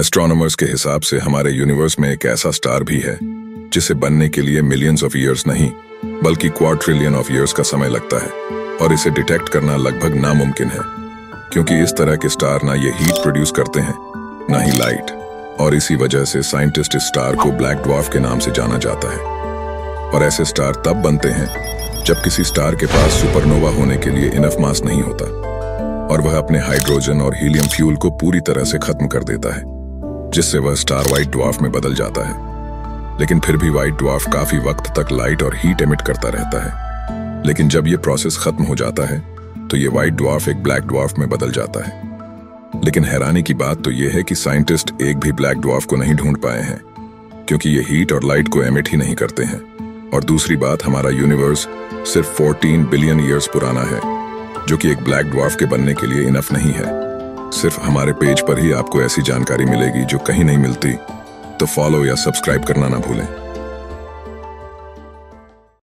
Astronomers के हिसाब से हमारे यूनिवर्स में एक ऐसा स्टार भी है, जिसे बनने के लिए मिलियंस ऑफ़ ईयर्स नहीं, बल्कि क्वार ऑफ़ ईयर्स का समय लगता है, और इसे डिटेक्ट करना लगभग नामुमकिन है, क्योंकि इस तरह के स्टार ना ये हीट प्रोड्यूस करते हैं, ना ही लाइट और इसी वजह से साइंटिस्ट इस स्टार को ब्लैक ड्वार्फ के नाम से जाना जाता है। और ऐसे स्टार तब बनते हैं, जब किसी स्टार के पास सुपरनोवा होने के लिए इनफ मास नहीं होता, और वह अपने हाइड्रोजन और हीलियम फ्यूल को पूरी तरह से खत्म कर देता है। जिससे वह स्टार व्हाइट ड्वार्फ में बदल जाता है। लेकिन फिर भी व्हाइट ड्वार्फ काफ़ी वक्त तक लाइट और हीट एमिट करता रहता है। लेकिन जब यह प्रोसेस खत्म हो जाता है तो ये व्हाइट ड्वार्फ एक ब्लैक ड्वार्फ में बदल जाता है। लेकिन हैरानी की बात तो यह है कि साइंटिस्ट एक भी ब्लैक ड्वार्फ को नहीं ढूंढ पाए हैं, क्योंकि ये हीट और लाइट को एमिट ही नहीं करते हैं। और दूसरी बात, हमारा यूनिवर्स सिर्फ़ 14 बिलियन ईयर्स पुराना है, जो कि एक ब्लैक ड्वार्फ के बनने के लिए इनफ नहीं है। सिर्फ़ हमारे पेज पर ही आपको ऐसी जानकारी मिलेगी जो कहीं नहीं मिलती। तो फॉलो या सब्सक्राइब करना ना भूलें।